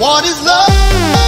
What is love?